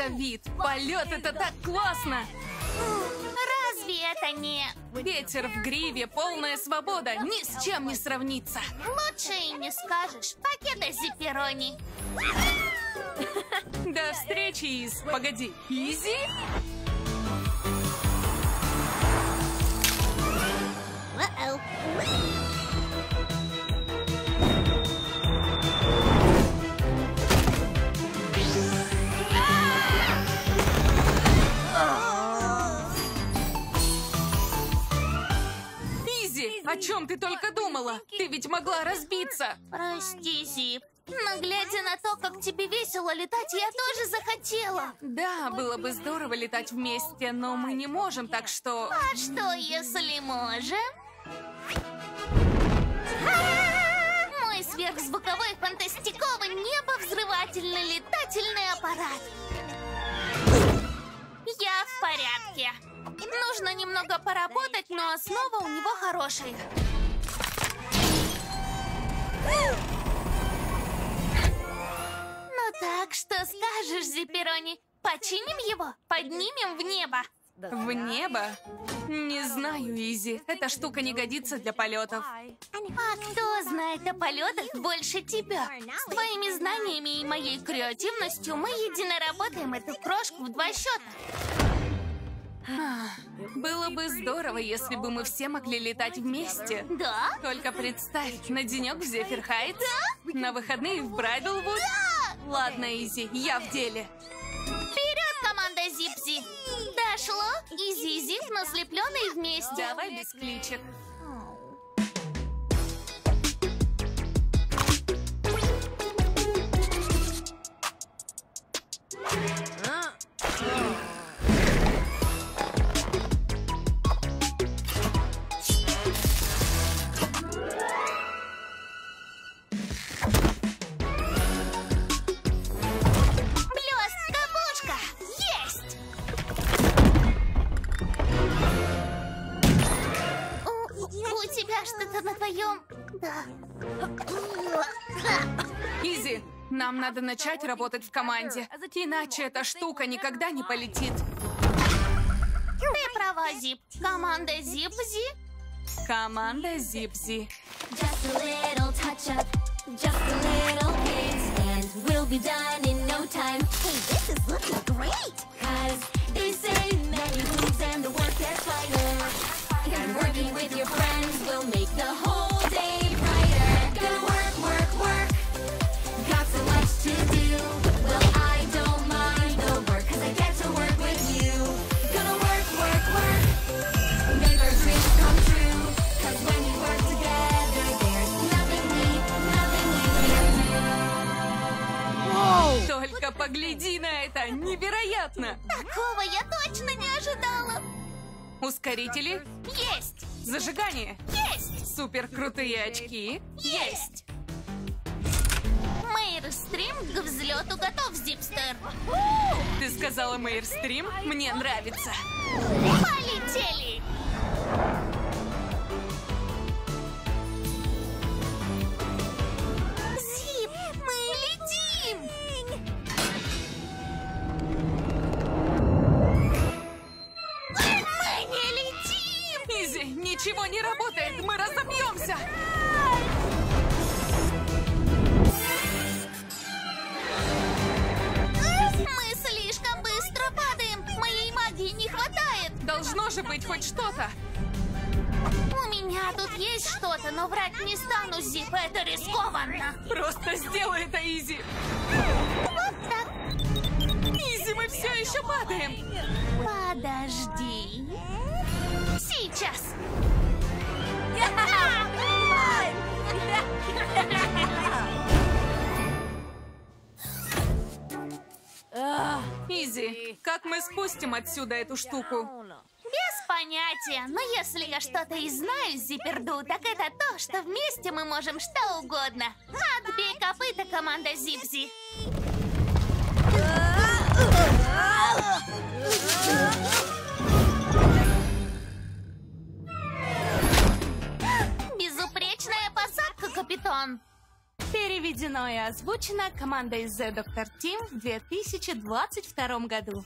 это вид! Полет это так классно! Разве это не... Ветер в гриве, полная свобода, ни с чем не сравнится. Лучше и не скажешь. Пакеты зипперони. До встречи, Из. Погоди, Изи? Изи, о чем ты только думала? Ты ведь могла разбиться. Прости, Зип. Но глядя на то, как тебе весело летать, я тоже захотела. Да, было бы здорово летать вместе, но мы не можем, так что... А что, если можем? Мой сверхзвуковой фантастиковый небовзрывательный летательный аппарат. Я в порядке. Нужно немного поработать, но основа у него хорошая. Ну так, что скажешь, Зиперони? Починим его? Поднимем в небо? В небо? Не знаю, Изи. Эта штука не годится для полетов. А кто знает о полетах больше тебя? С твоими знаниями и моей креативностью мы едино работаем эту крошку в два счета. Было бы здорово, если бы мы все могли летать вместе. Да? Только представь, на денек в Зефирхайтс, на выходные в Брайдлвуд. Ладно, Изи, я в деле. Вперед, команда Зипси! Дошло? Изи и Зип, но слепленные вместе. Давай без кличек. У, тебя что-то на твоем... Да. Изи, нам надо начать работать в команде. Иначе эта штука никогда не полетит. Ты права, Зип. Команда Зипзи Команда Зипзи. Just a little погляди на это! Невероятно! Такого я точно не ожидала. Ускорители? Есть! Зажигание? Есть! Супер крутые очки? Есть! Мейрстрим к взлету готов, Зипстер. Ты сказала Мейрстрим? Мне нравится. Полетели! Ничего не работает, мы разобьемся! Мы слишком быстро падаем! Моей магии не хватает! Должно же быть хоть что-то! У меня тут есть что-то, но врать не стану, Зип, это рискованно. Просто сделай это, Изи! Вот так. Изи, мы все еще падаем! Подожди. Сейчас. Изи, как мы спустим отсюда эту штуку? Без понятия. Но если я что-то и знаю, Зиперду, так это то, что вместе мы можем что угодно. Отбей копыта, команда Зипзи. Переведено и озвучено командой The Doctor Team в 2022 году.